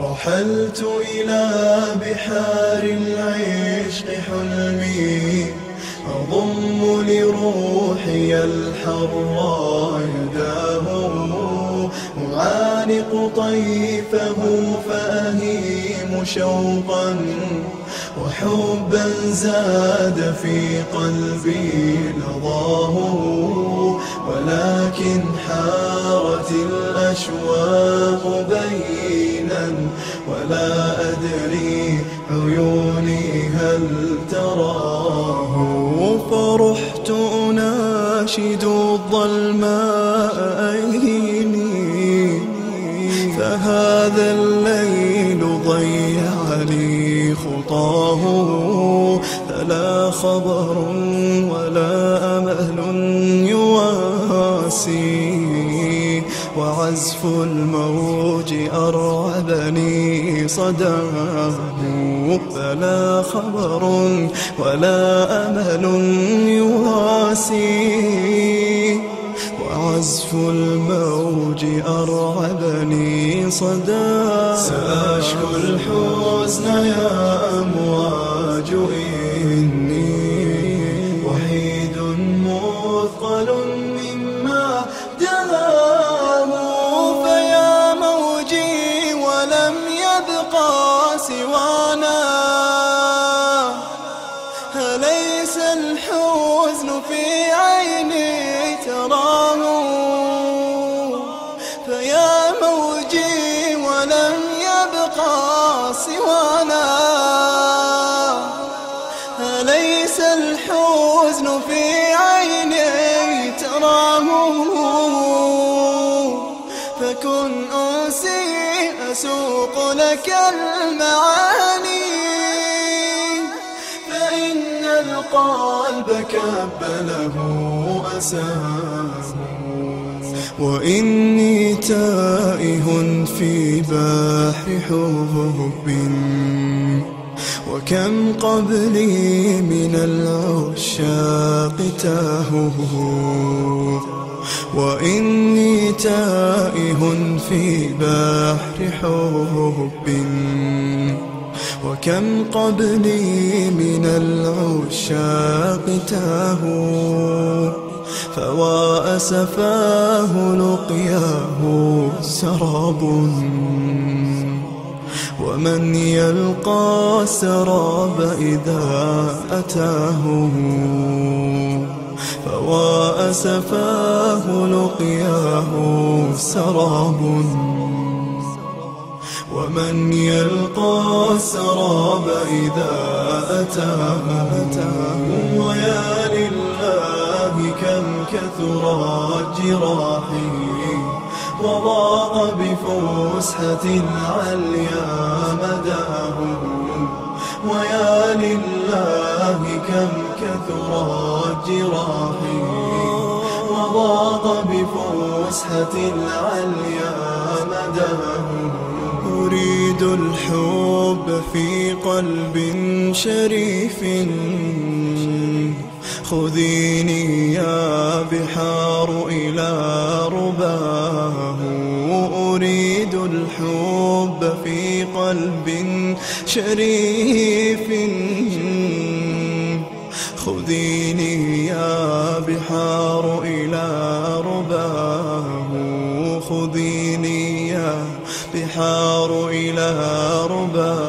رحلت إلى بحار العشق حلمي أضم لروحي الحر يداه أعانق طيفه فأهيم شوقا وحبا زاد في قلبي نضاه ولكن حارت الأشواق بينا ولا أدري عيوني هل تراه. فرحت أناشد الظلماء أيني فهذا الليل ضيع لي خطاه. فلا خبر ولا أمل يواسي وعزف الموج أرعبني صداه فلا خبر ولا أمل يواسي. وعزف الموج أرعبني صدى سأشكو الحزن يا أمواج إني وحيد مثقل مما تراه فيا موجي ولم يبقى سوانا. أليس الحزن في عيني تراه؟ فكن أنسي أسوق لك المعاني. القلب كبله أساه وإني تائه في بحر حب وكم قبلي من العشاق تاهوا وإني تائه في بحر حب وكم قبلي من العشاق تاهوا فوا أسفاه لقياه سراب. ومن يلقى السراب إذا أتاه فوا أسفاه لقياه سراب. ومن يلقى السراب إذا أتاه ويا لله كم كثرت جراحي وضاق بفسحة عليا مداه ويا لله كم كثرت جراحي وضاق بفسحة عليا مداه. أريد الحب في قلب شريف. خذيني يا بحار إلى رباه. أريد الحب في قلب شريف. خذيني يا بحار إلى رباه. بحار إلى رباه